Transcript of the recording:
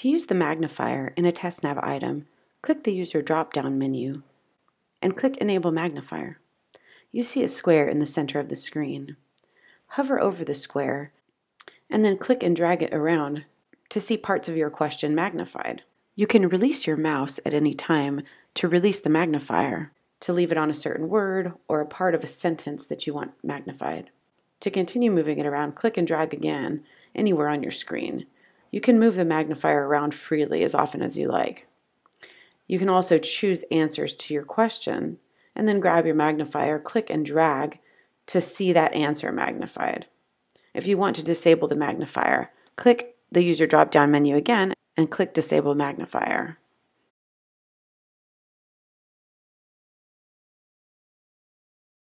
To use the magnifier in a TestNav item, click the User drop-down menu and click Enable Magnifier. You see a square in the center of the screen. Hover over the square and then click and drag it around to see parts of your question magnified. You can release your mouse at any time to release the magnifier, to leave it on a certain word or a part of a sentence that you want magnified. To continue moving it around, click and drag again anywhere on your screen. You can move the magnifier around freely as often as you like. You can also choose answers to your question and then grab your magnifier, click and drag to see that answer magnified. If you want to disable the magnifier, click the user drop down menu again and click disable magnifier.